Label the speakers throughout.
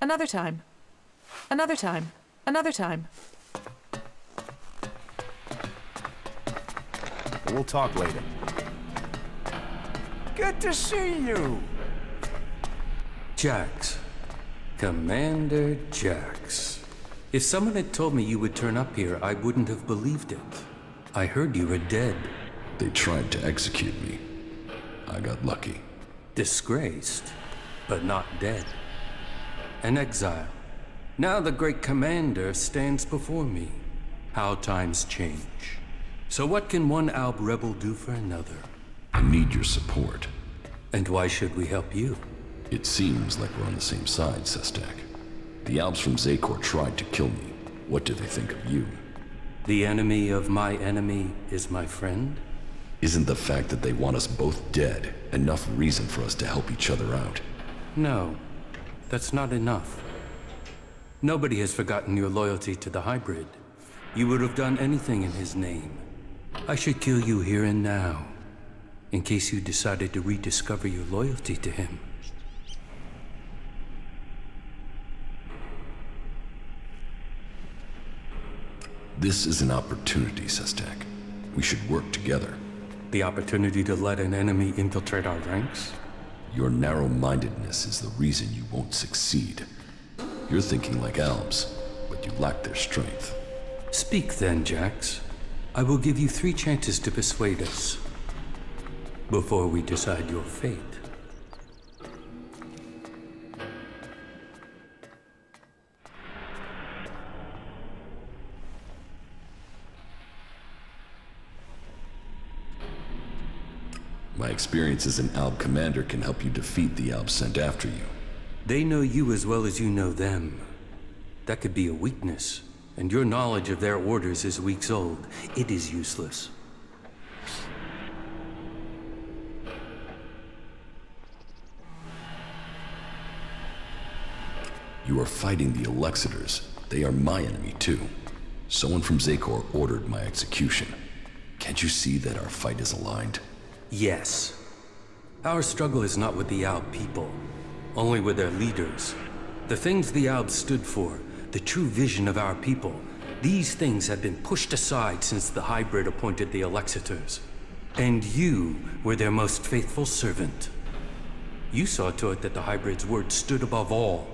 Speaker 1: Another time. Another time. Another time.
Speaker 2: We'll talk later.
Speaker 3: Good to see you.
Speaker 4: Jax. Commander Jax. If someone had told me you would turn up here, I wouldn't have believed it. I heard you were dead.
Speaker 5: They tried to execute me. I got lucky.
Speaker 4: Disgraced, but not dead. An exile. Now the great commander stands before me. How times change. So what can one Alb rebel do for another?
Speaker 5: I need your support.
Speaker 4: And why should we help you?
Speaker 5: It seems like we're on the same side, Sestak. The Albs from Xacor tried to kill me. What do they think of you?
Speaker 4: The enemy of my enemy is my friend?
Speaker 5: Isn't the fact that they want us both dead enough reason for us to help each other out?
Speaker 4: No, that's not enough. Nobody has forgotten your loyalty to the hybrid. You would have done anything in his name. I should kill you here and now, in case you decided to rediscover your loyalty to him.
Speaker 5: This is an opportunity, Sestak. We should work together.
Speaker 4: The opportunity to let an enemy infiltrate our ranks?
Speaker 5: Your narrow-mindedness is the reason you won't succeed. You're thinking like Albs, but you lack their strength.
Speaker 4: Speak then, Jax. I will give you three chances to persuade us. Before we decide your fate.
Speaker 5: My experience as an Alb commander can help you defeat the Albs sent after you.
Speaker 4: They know you as well as you know them. That could be a weakness, and your knowledge of their orders is weeks old. It is useless.
Speaker 5: You are fighting the Alexiters. They are my enemy too. Someone from Xacor ordered my execution. Can't you see that our fight is aligned?
Speaker 4: Yes. Our struggle is not with the Alb people, only with their leaders. The things the Alb stood for, the true vision of our people, these things have been pushed aside since the Hybrid appointed the Alexiters. And you were their most faithful servant. You saw to it that the Hybrid's word stood above all.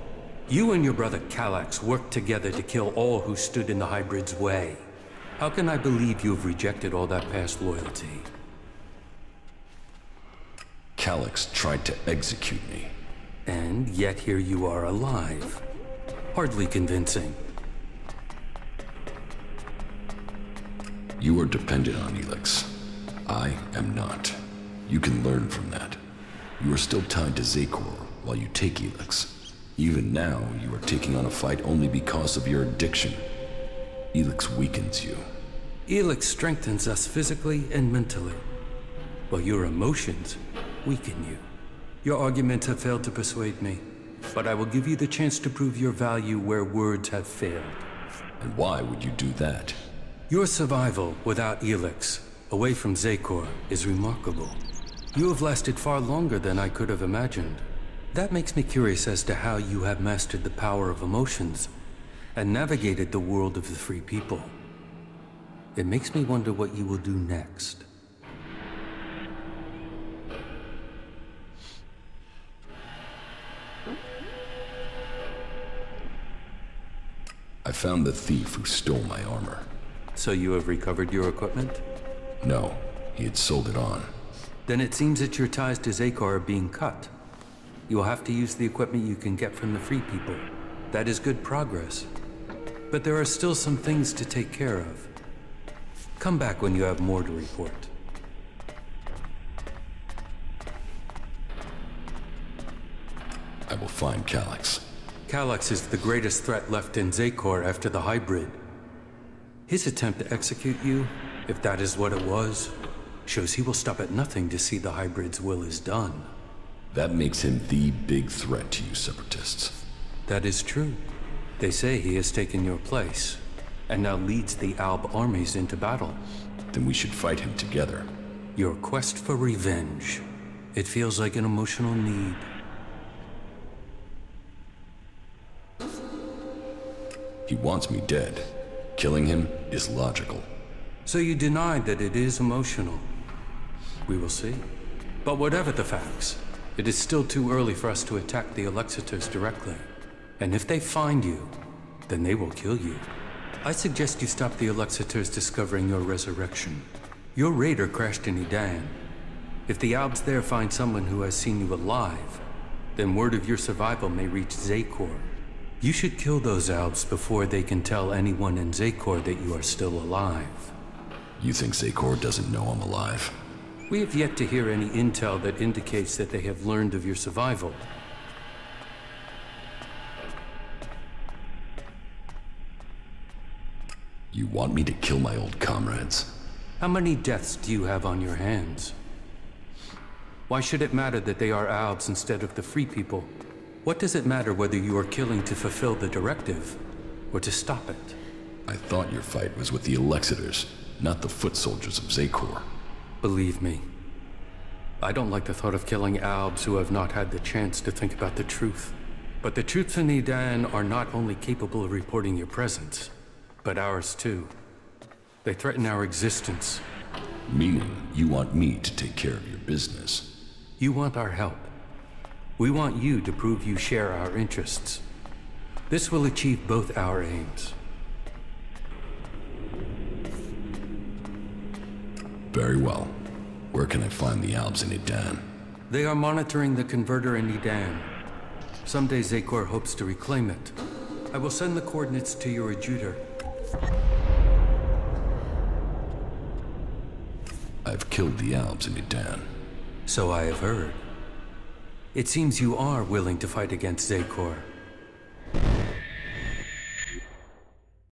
Speaker 4: You and your brother Kallax worked together to kill all who stood in the Hybrid's way. How can I believe you have rejected all that past loyalty?
Speaker 5: Kallax tried to execute me.
Speaker 4: And yet here you are alive. Hardly convincing.
Speaker 5: You are dependent on Elex. I am not. You can learn from that. You are still tied to Xacor while you take Elex. Even now, you are taking on a fight only because of your addiction. Elex weakens you.
Speaker 4: Elex strengthens us physically and mentally, while your emotions weaken you. Your arguments have failed to persuade me, but I will give you the chance to prove your value where words have failed.
Speaker 5: And why would you do that?
Speaker 4: Your survival without Elex, away from Xacor, is remarkable. You have lasted far longer than I could have imagined. That makes me curious as to how you have mastered the power of emotions and navigated the world of the free people. It makes me wonder what you will do next.
Speaker 5: Found the thief who stole my armor.
Speaker 4: So you have recovered your equipment?
Speaker 5: No, he had sold it on.
Speaker 4: Then it seems that your ties to Xacor are being cut. You will have to use the equipment you can get from the Free People. That is good progress. But there are still some things to take care of. Come back when you have more to report.
Speaker 5: I will find Kallax.
Speaker 4: Kallax is the greatest threat left in Xacor after the hybrid. His attempt to execute you, if that is what it was, shows he will stop at nothing to see the hybrid's will is done.
Speaker 5: That makes him the big threat to you separatists.
Speaker 4: That is true. They say he has taken your place, and now leads the Alb armies into battle.
Speaker 5: Then we should fight him together.
Speaker 4: Your quest for revenge. It feels like an emotional need.
Speaker 5: He wants me dead. Killing him is logical.
Speaker 4: So you deny that it is emotional? We will see. But whatever the facts, it is still too early for us to attack the Alexiters directly. And if they find you, then they will kill you. I suggest you stop the Alexiters discovering your resurrection. Your raider crashed in Edan. If the Albs there find someone who has seen you alive, then word of your survival may reach Xacor. You should kill those Albs before they can tell anyone in Xacor that you are still alive.
Speaker 5: You think Xacor doesn't know I'm alive?
Speaker 4: We have yet to hear any intel that indicates that they have learned of your survival.
Speaker 5: You want me to kill my old comrades?
Speaker 4: How many deaths do you have on your hands? Why should it matter that they are Albs instead of the Free People? What does it matter whether you are killing to fulfill the directive, or to stop it?
Speaker 5: I thought your fight was with the Alexiters, not the foot soldiers of Xacor.
Speaker 4: Believe me, I don't like the thought of killing Albs who have not had the chance to think about the truth. But the troops in Edan are not only capable of reporting your presence, but ours too. They threaten our existence.
Speaker 5: Meaning, you want me to take care of your business.
Speaker 4: You want our help. We want you to prove you share our interests. This will achieve both our aims.
Speaker 5: Very well. Where can I find the Albs in Edan?
Speaker 4: They are monitoring the converter in Edan. Someday Xacor hopes to reclaim it. I will send the coordinates to your adjutor.
Speaker 5: I've killed the Albs in Edan.
Speaker 4: So I have heard. It seems you are willing to fight against Xacor.